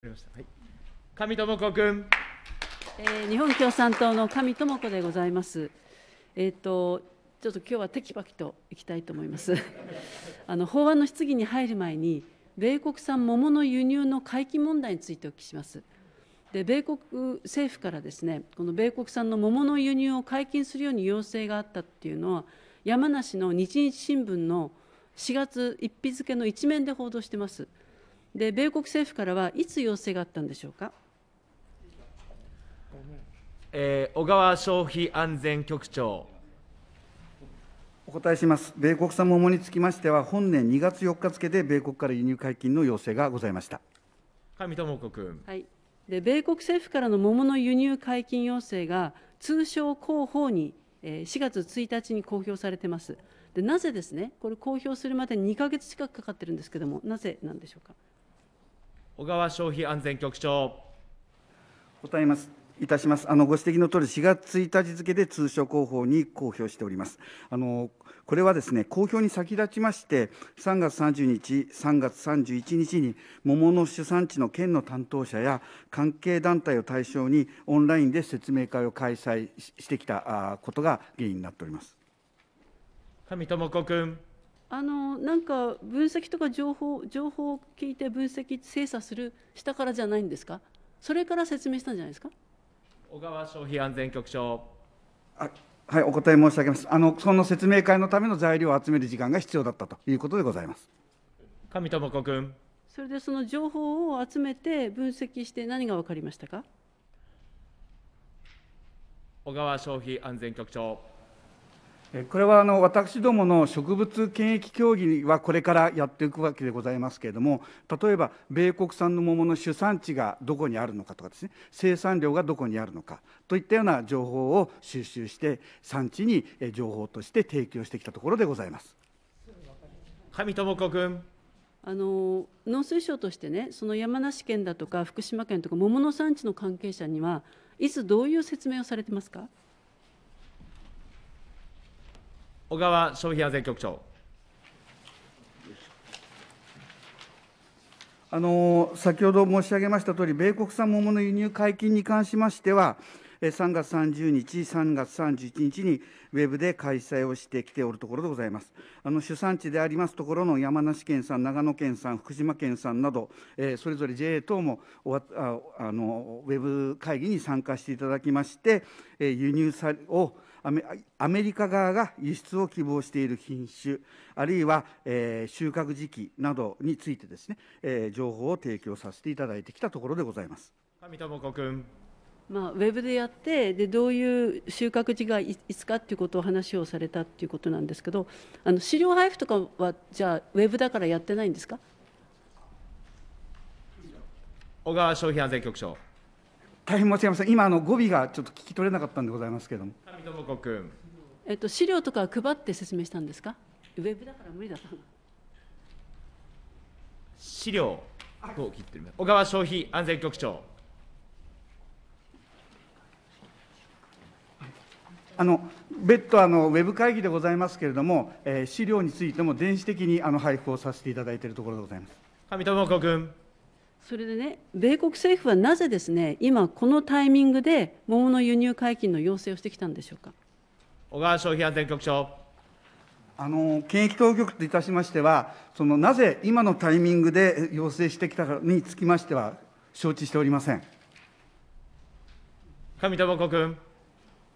はい、上智子君。えー、日本共産党の上智子でございます。えっ、ー、とちょっと今日はテキパキといきたいと思います。あの法案の質疑に入る前に米国産桃の輸入の回帰問題についてお聞きします。で米国政府からですねこの米国産の桃の輸入を解禁するように要請があったっていうのは山梨の日日新聞の4月1日付の一面で報道してます。で米国政府からはいつ要請があったんでしょうか？えー、小川消費安全局長。お答えします。米国産桃につきましては、本年2月4日付で米国から輸入解禁の要請がございました。上智子君。はい。で、米国政府からの桃の輸入解禁要請が通商広報に4月1日に公表されてます。で、なぜですね、これ公表するまでに2か月近くかかってるんですけれども、なぜなんでしょうか？小川消費安全局長。答えます。いたします。あのご指摘のとおり、4月1日付で通商広報に公表しております。あのこれはですね、公表に先立ちまして、3月30日、3月31日に、桃の主産地の県の担当者や関係団体を対象に、オンラインで説明会を開催してきたことが原因になっております上智子君。あのなんか分析とか情報情報を聞いて分析精査するしたからじゃないんですか？それから説明したんじゃないですか？小川消費安全局長。あはいお答え申し上げます。あのその説明会のための材料を集める時間が必要だったということでございます。上智子君。それでその情報を集めて分析して何が分かりましたか？小川消費安全局長これはあの私どもの植物検疫協議はこれからやっていくわけでございますけれども、例えば米国産の桃の主産地がどこにあるのかとかですね、生産量がどこにあるのかといったような情報を収集して、産地に情報として提供してきたところでございます上智子君。あの農水省としてね、その山梨県だとか福島県とか桃の産地の関係者には、いつどういう説明をされてますか？小川消費安全局長。あの先ほど申し上げましたとおり、米国産桃の輸入解禁に関しましては、3月30日、3月31日にウェブで開催をしてきておるところでございます。あの主産地でありますところの山梨県産、長野県産、福島県産など、えー、それぞれ JA 等もああのウェブ会議に参加していただきまして、えー、輸入さをアメリカ側が輸出を希望している品種、あるいは、えー、収穫時期などについてですね、えー、情報を提供させていただいてきたところでございます。上智子君。まあ、ウェブでやってでどういう収穫時がいつかっていうことを話をされたっていうことなんですけどあの資料配布とかはじゃあウェブだからやってないんですか？小川消費安全局長。大変申し訳ありません、今、あの語尾がちょっと聞き取れなかったんでございますけれども。上智子君。えっと、資料とか配って説明したんですか、ウェブだから無理だった資料を切ってる、小川消費安全局長。あの別途あのウェブ会議でございますけれども、えー、資料についても電子的にあの配布をさせていただいているところでございます。上智子君。それでね、米国政府はなぜですね、今、このタイミングで桃の輸入解禁の要請をしてきたんでしょうか？小川消費安全局長。あの検疫当局といたしましては、そのなぜ今のタイミングで要請してきたかにつきましては、承知しておりません。上智子君。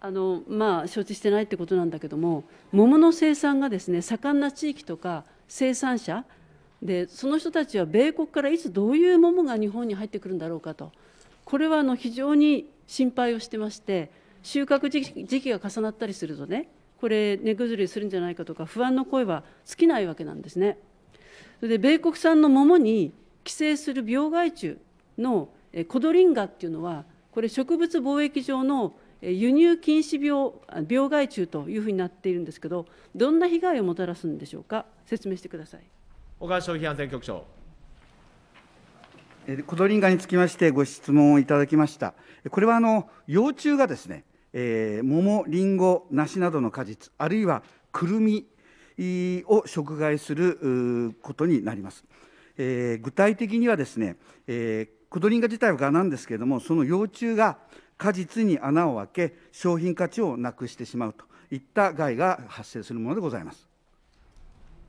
あのまあ、承知してないってことなんだけども、桃の生産がですね盛んな地域とか生産者、でその人たちは米国からいつどういう桃が日本に入ってくるんだろうかとこれはあの非常に心配をしてまして収穫時期が重なったりするとねこれ値崩れするんじゃないかとか不安の声は尽きないわけなんですね。それで米国産の桃に寄生する病害虫のコドリンガっていうのはこれ植物貿易上の輸入禁止病病害虫というふうになっているんですけどどんな被害をもたらすんでしょうか？説明してください。小川消費安全局長。コドリンガにつきましてご質問をいただきました。これはあの幼虫がですね、えー、桃、りんご、梨などの果実、あるいはくるみを食害することになります。えー、具体的にはですね、えー、コドリンガ自体は蛾なんですけれども、その幼虫が果実に穴を開け、商品価値をなくしてしまうといった害が発生するものでございます。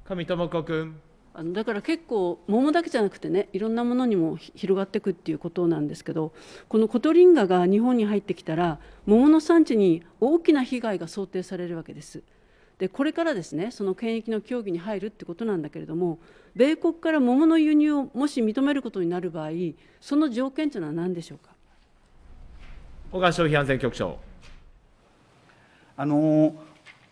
上智子君。あのだから結構桃だけじゃなくてねいろんなものにも広がっていくっていうことなんですけどこのコトリンガが日本に入ってきたら桃の産地に大きな被害が想定されるわけです。でこれからですねその権益の協議に入るってことなんだけれども米国から桃の輸入をもし認めることになる場合その条件というのは何でしょうか？小川消費安全局長。あの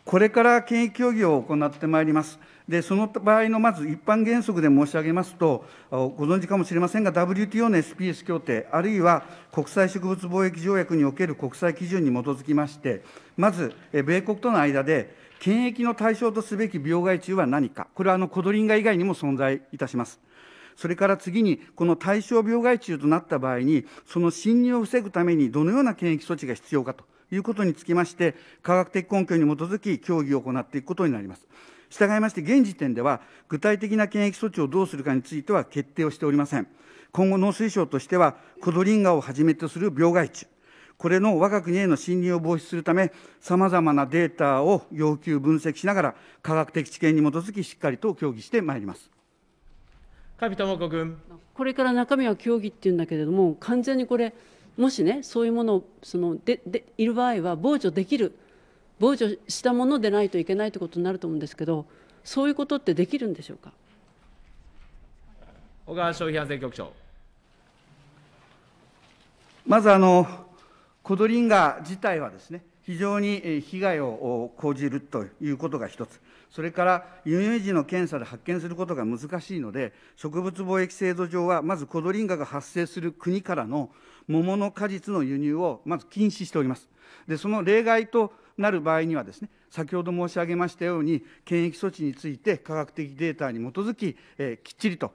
これから権益協議を行ってまいります。でその場合のまず一般原則で申し上げますと、ご存知かもしれませんが、WTO の SPS 協定、あるいは国際植物貿易条約における国際基準に基づきまして、まず、米国との間で、検疫の対象とすべき病害虫は何か、これはあのコドリンガ以外にも存在いたします。それから次に、この対象病害虫となった場合に、その侵入を防ぐためにどのような検疫措置が必要かということにつきまして、科学的根拠に基づき、協議を行っていくことになります。従いまして、現時点では、具体的な検疫措置をどうするかについては決定をしておりません。今後、農水省としては、コドリンガをはじめとする病害虫、これの我が国への侵入を防止するため、さまざまなデータを要求、分析しながら、科学的知見に基づき、しっかりと協議してまいります。上智子君。これから中身は協議っていうんだけれども、完全にこれ、もしね、そういうものをそのででいる場合は、防除できる傍受したものでないといけないということになると思うんですけど、そういうことってできるんでしょうか？小川消費安全局長。まずあの、コドリンガ自体はですね、非常に被害を講じるということが一つ、それから輸入時の検査で発見することが難しいので、植物貿易制度上は、まずコドリンガが発生する国からの桃の果実の輸入をまず禁止しております。でその例外となる場合にはですね、先ほど申し上げましたように、検疫措置について科学的データに基づき、えー、きっちりと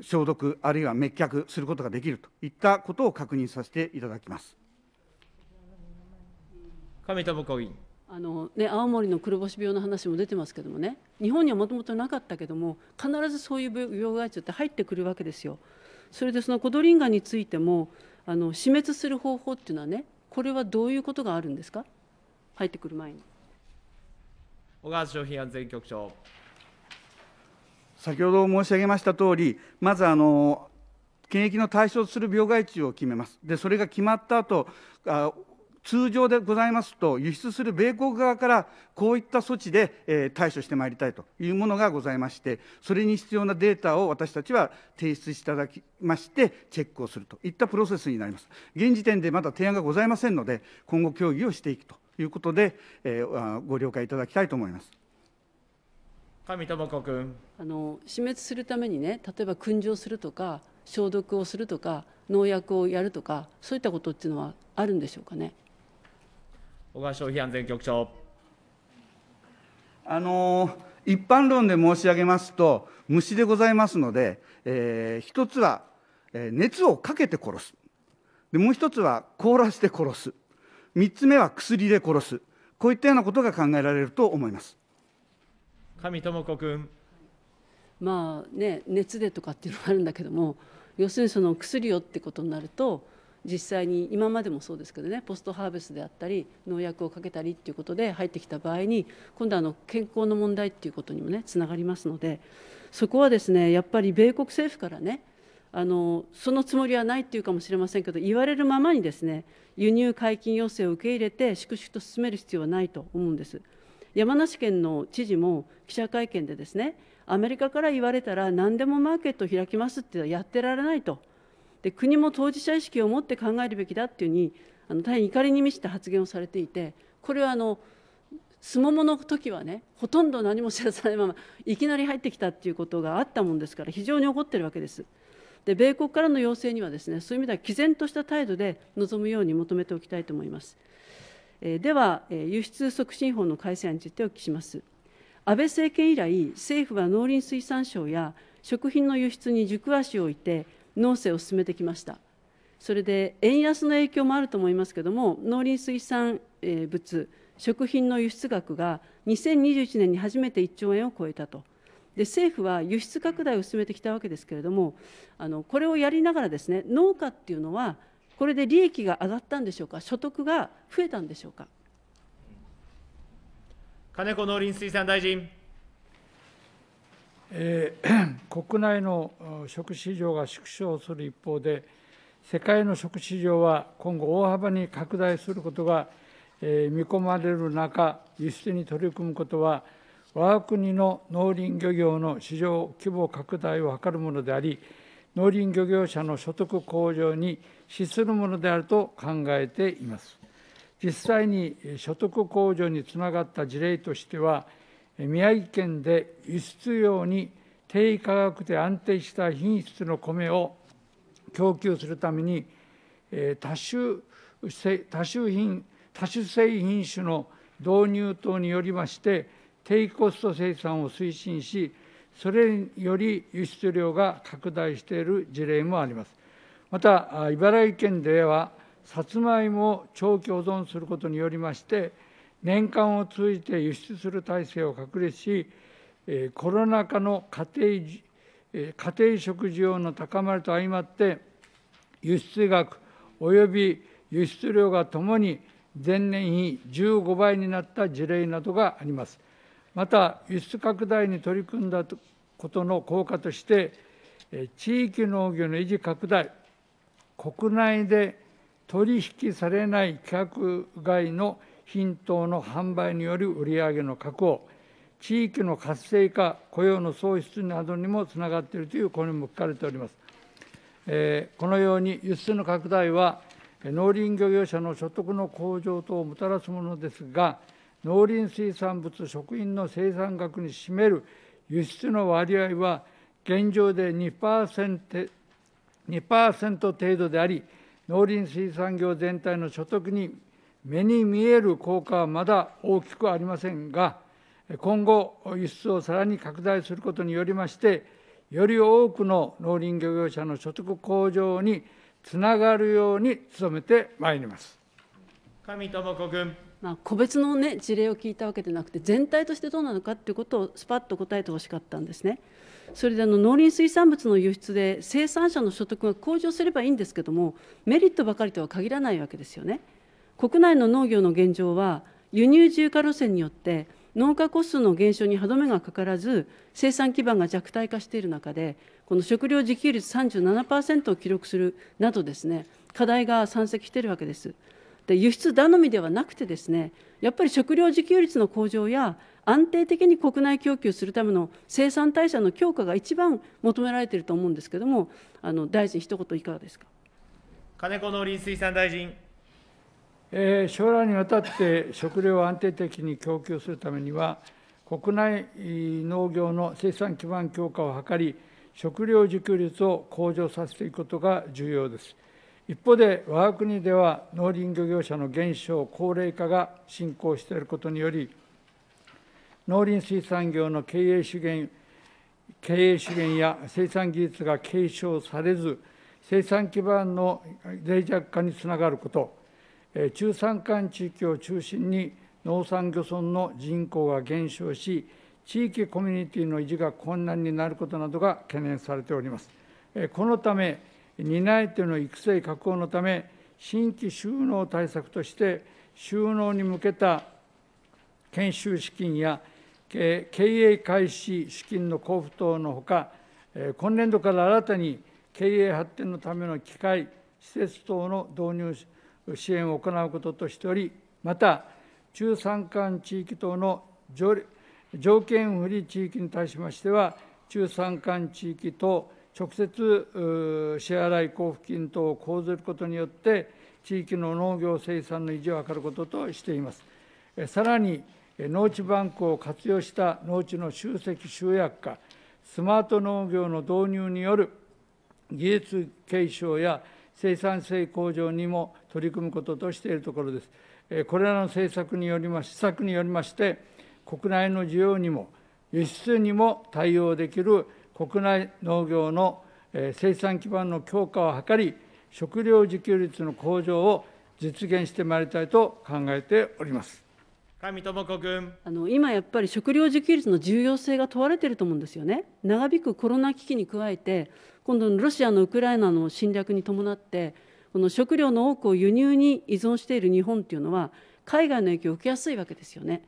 消毒、あるいは滅却することができるといったことを確認させていただきます上智子委員。あのね、青森の黒星病の話も出てますけどもね、日本にはもともとなかったけども、必ずそういう病害虫って入ってくるわけですよ。それでそのコドリンガについても、あの死滅する方法っていうのはね、これはどういうことがあるんですか、入ってくる前に。小川商品安全局長。先ほど申し上げましたとおり、まずあの、検疫の対象とする病害虫を決めます。で、それが決まった後あ通常でございますと、輸出する米国側からこういった措置で、えー、対処してまいりたいというものがございまして、それに必要なデータを私たちは提出していただきまして、チェックをするといったプロセスになります。現時点でまだ提案がございませんので、今後、協議をしていくということで、えー、ご了解いただきたいと思います。上智子君あの死滅するためにね、例えば燻蒸するとか、消毒をするとか、農薬をやるとか、そういったことっていうのはあるんでしょうかね。小川消費安全局長。あの一般論で申し上げますと、虫でございますので、えー、一つは、えー、熱をかけて殺すで、もう一つは凍らせて殺す、三つ目は薬で殺す、こういったようなことが考えられると思います上智子君。まあね、熱でとかっていうのがあるんだけども、要するにその薬をってことになると、実際に今までもそうですけどねポストハーベストであったり農薬をかけたりっていうことで入ってきた場合に今度はあの健康の問題っていうことにもねつながりますのでそこはですねやっぱり米国政府からねあのそのつもりはないっていうかもしれませんけど言われるままにですね輸入解禁要請を受け入れて粛々と進める必要はないと思うんです。山梨県の知事も記者会見でですねアメリカから言われたら何でもマーケットを開きますってやってられないと。で国も当事者意識を持って考えるべきだっていうふうにあの大変怒りに満ちた発言をされていてこれはあのすももの時はねほとんど何も知らさないままいきなり入ってきたっていうことがあったもんですから非常に怒ってるわけです。で米国からの要請にはですねそういう意味では毅然とした態度で臨むように求めておきたいと思います。えー、では、えー、輸出促進法の改正案についてお聞きします。安倍政権以来、政府は農林水産省や食品の輸出に軸足を置いて、農政を進めてきました。それで円安の影響もあると思いますけども、農林水産物、食品の輸出額が2021年に初めて1兆円を超えたと。で政府は輸出拡大を進めてきたわけですけれども、あのこれをやりながらですね、農家っていうのは、これで利益が上がったんでしょうか、所得が増えたんでしょうか。金子農林水産大臣。えー、国内の食市場が縮小する一方で、世界の食市場は今後、大幅に拡大することが、え、見込まれる中、輸出に取り組むことは、我が国の農林漁業の市場規模拡大を図るものであり、農林漁業者の所得向上に資するものであると考えています。実際に所得向上につながった事例としては、宮城県で輸出用に低価格で安定した品質の米を供給するために、多種多種品多種性品種の導入等によりまして、低コスト生産を推進し、それにより輸出量が拡大している事例もあります。また、茨城県では、さつまいもを長期保存することによりまして、年間を通じて輸出する体制を確立し、コロナ禍の家庭家庭食需要の高まりと相まって、輸出額および輸出量がともに前年比15倍になった事例などがあります。また、輸出拡大に取り組んだことの効果として、地域農業の維持拡大、国内で取引されない規格外の品等の販売による売上の確保、地域の活性化、雇用の創出などにもつながっているという声も聞かれております。えー、このように輸出の拡大は、農林漁業者の所得の向上等をもたらすものですが、農林水産物食品の生産額に占める輸出の割合は、現状で 2%, 2程度であり、農林水産業全体の所得に目に見える効果はまだ大きくありませんが、今後、輸出をさらに拡大することによりまして、より多くの農林漁業者の所得向上につながるように努めてまいります上智子君。まあ、個別の、ね、事例を聞いたわけでなくて、全体としてどうなのかということをスパッと答えてほしかったんですね。それであの農林水産物の輸出で生産者の所得が向上すればいいんですけども、メリットばかりとは限らないわけですよね。国内の農業の現状は、輸入自由化路線によって、農家コストの減少に歯止めがかからず、生産基盤が弱体化している中で、この食料自給率37%を記録するなどですね、課題が山積しているわけです。で輸出頼みではなくてですね、やっぱり食料自給率の向上や安定的に国内供給するための生産体制の強化が一番求められていると思うんですけれども、あの大臣、一言いかがですか？金子農林水産大臣。えー、将来にわたって食料を安定的に供給するためには、国内農業の生産基盤強化を図り、食料自給率を向上させていくことが重要です。一方で、我が国では農林漁業者の減少、高齢化が進行していることにより、農林水産業の経営資源経営資源や生産技術が継承されず、生産基盤の脆弱化につながること、中山間地域を中心に農産漁村の人口が減少し、地域コミュニティの維持が困難になることなどが懸念されております。このため、担い手の育成確保のため、新規収納対策として、収納に向けた研修資金や経営開始資金の交付等のほか、今年度から新たに経営発展のための機械、施設等の導入支援を行うこととしており、また、中山間地域等の条件不利地域に対しましては、中山間地域と直接支払い交付金等を講ずることによって、地域の農業生産の維持を図ることとしています。さらに、農地バンクを活用した農地の集積集約化、スマート農業の導入による技術継承や生産性向上にも取り組むこととしているところです。これらの政策によりま施策によりまして、国内の需要にも輸出にも対応できる国内農業の生産基盤の強化を図り、食料自給率の向上を実現してまいりたいと考えております。上智子君。あの今やっぱり食料自給率の重要性が問われていると思うんですよね。長引くコロナ危機に加えて、今度のロシアのウクライナの侵略に伴って、この食料の多くを輸入に依存している日本っていうのは、海外の影響を受けやすいわけですよね。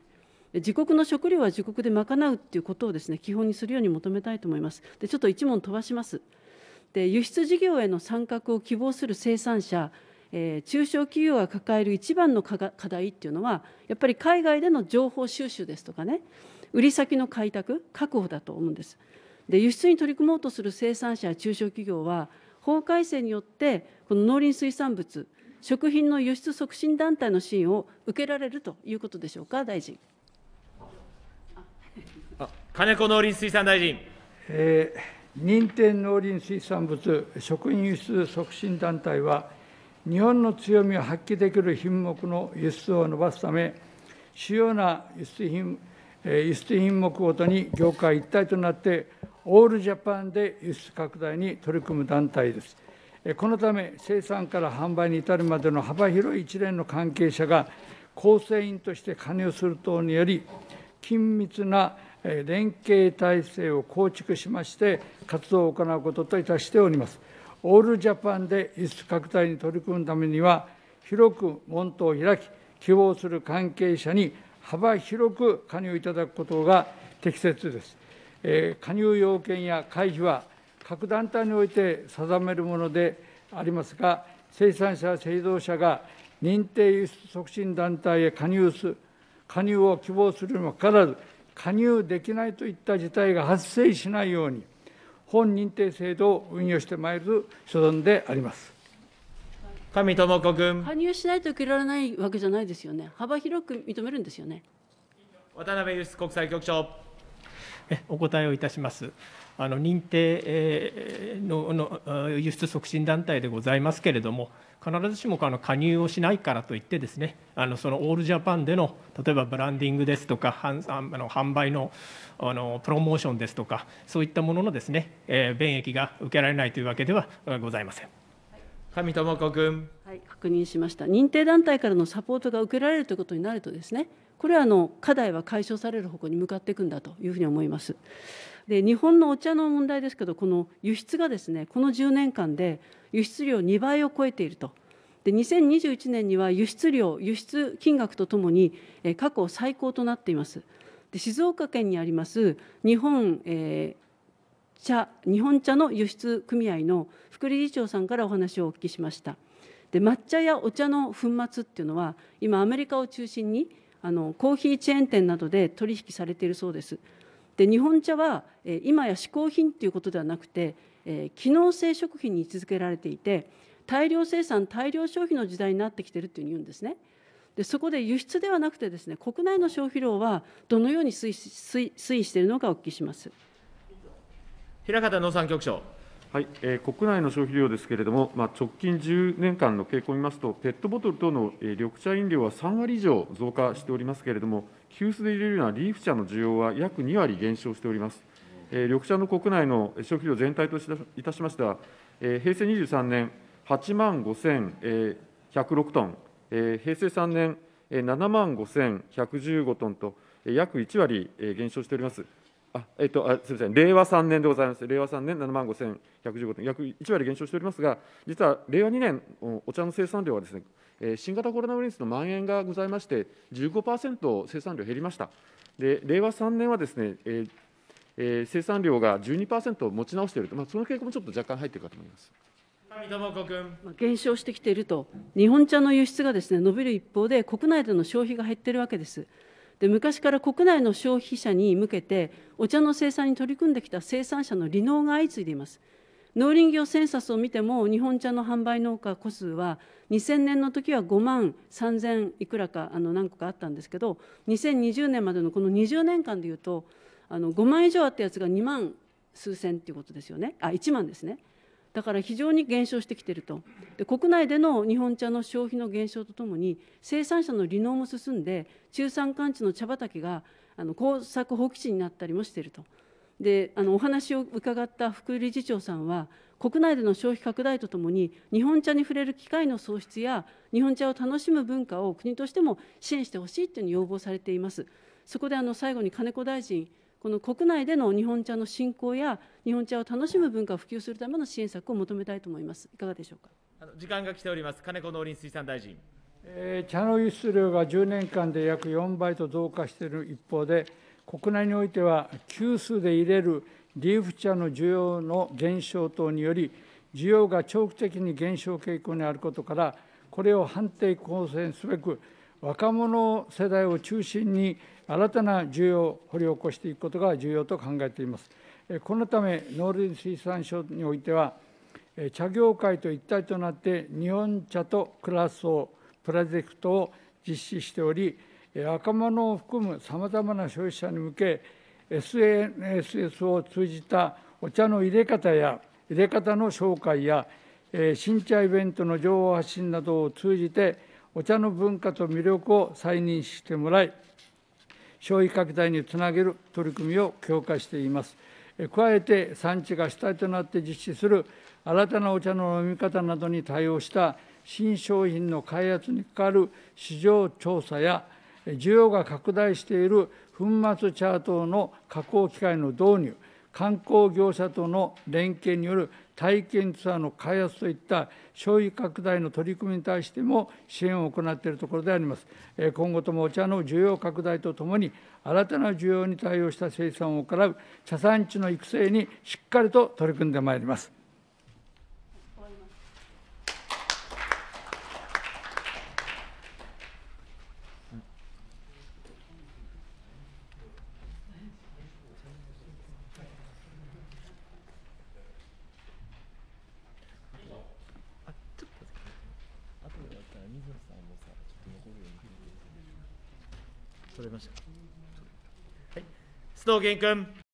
自国の食料は自国で賄うっていうことをですね基本にするように求めたいと思います。でちょっと一問飛ばします。で輸出事業への参画を希望する生産者、えー、中小企業が抱える一番の課題っていうのはやっぱり海外での情報収集ですとかね売り先の開拓確保だと思うんです。で輸出に取り組もうとする生産者や中小企業は法改正によってこの農林水産物食品の輸出促進団体の支援を受けられるということでしょうか大臣。金子農林水産大臣。えー、認定農林水産物食品輸出促進団体は、日本の強みを発揮できる品目の輸出を伸ばすため、主要な輸出品輸出品目ごとに業界一体となって、オールジャパンで輸出拡大に取り組む団体です。このため、生産から販売に至るまでの幅広い一連の関係者が構成員として加入する等により、緊密な連携体制を構築しまして、活動を行うことといたしております。オールジャパンで輸出拡大に取り組むためには、広く門戸を開き、希望する関係者に幅広く加入いただくことが適切ですえ。加入要件や会費は各団体において定めるものでありますが、生産者、製造者が認定輸出促進団体へ加入する加入を希望するにもかかわらず、加入できないといった事態が発生しないように、本認定制度を運用してまいる所存であります。上智子君。加入しないと受けられないわけじゃないですよね。幅広く認めるんですよね。渡辺輸出国際局長。お答えをいたします。あの認定のの輸出促進団体でございますけれども、必ずしもあの加入をしないからといってですねあのそのオールジャパンでの例えばブランディングですとかあの販売のあのプロモーションですとかそういったもののですね、えー、便益が受けられないというわけではございません。上智子君。はい、確認しました。認定団体からのサポートが受けられるということになるとですね、これはの課題は解消される方向に向かっていくんだというふうに思います。で日本のお茶の問題ですけどこの輸出がですねこの10年間で輸出量2倍を超えていると。で2021年には輸出量輸出金額とともに過去最高となっています。で静岡県にあります日本、えー、茶日本茶の輸出組合の副理事長さんからお話をお聞きしました。で抹茶やお茶の粉末っていうのは今アメリカを中心にあのコーヒーチェーン店などで取引されているそうです。で日本茶は、え今や嗜好品ということではなくて、え機能性食品に位置づけられていて大量生産大量消費の時代になってきているというふうに言うんですね。でそこで輸出ではなくてですね国内の消費量はどのように推移推移しているのかお聞きします。平方農産局長。はいえー、国内の消費量ですけれども、まあ、直近10年間の傾向を見ますと、ペットボトル等の、えー、緑茶飲料は3割以上増加しておりますけれども、急須で入れるようなリーフ茶の需要は約2割減少しております。えー、緑茶の国内の消費量全体といたしましては、えー、平成23年、8万5106トン、えー、平成3年、7万5115トンと、約1割減少しております。あえっと、あすみません、令和3年でございます。令和3年7万5115トン、約1割減少しておりますが、実は令和2年、お茶の生産量はですね、新型コロナウイルスの蔓延がございまして、15%生産量減りました。で令和3年はですね、えーえー、生産量が12%持ち直していると、まあ、その傾向もちょっと若干入っているかと思います。減少してきていると、日本茶の輸出がですね伸びる一方で、国内での消費が減っているわけです。で昔から国内の消費者に向けてお茶の生産に取り組んできた生産者の離農が相次いでいます。農林業センサスを見ても日本茶の販売農家戸数は2000年の時は5万3000いくらかあの何個かあったんですけど2020年までのこの20年間でいうとあの5万以上あったやつが2万数千っていうことですよねあ1万ですねだから非常に減少してきているとで国内での日本茶の消費の減少とともに生産者の離農も進んで中山間地の茶畑があの耕作放棄地になったりもしているとであのお話を伺った副理事長さんは国内での消費拡大とともに、日本茶に触れる機会の創出や、日本茶を楽しむ文化を国としても支援してほしいというふうに要望されています。そこであの最後に金子大臣、この国内での日本茶の振興や、日本茶を楽しむ文化を普及するための支援策を求めたいと思います。いかがでしょうか？あの時間が来ております。金子農林水産大臣。えー茶の輸出量が10年間で約4倍と増加している一方で、国内においては急須で入れるリーフ茶の需要の減少等により、需要が長期的に減少傾向にあることから、これを反転抗戦すべく、若者世代を中心に新たな需要を掘り起こしていくことが重要と考えています。このため、農林水産省においては、茶業界と一体となって日本茶と暮らそうプロジェクトを実施しており、若者を含むさまざまな消費者に向け、SNS を通じたお茶の入れ方や入れ方の紹介や、新茶イベントの情報発信などを通じて、お茶の文化と魅力を再認識してもらい、消費拡大につなげる取り組みを強化しています。加えて、産地が主体となって実施する新たなお茶の飲み方などに対応した新商品の開発にかかる市場調査や、需要が拡大している粉末茶等の加工機械の導入、観光業者との連携による体験ツアーの開発といった消費拡大の取り組みに対しても支援を行っているところであります。今後ともお茶の需要拡大とともに、新たな需要に対応した生産を行う茶産地の育成にしっかりと取り組んでまいります。取れ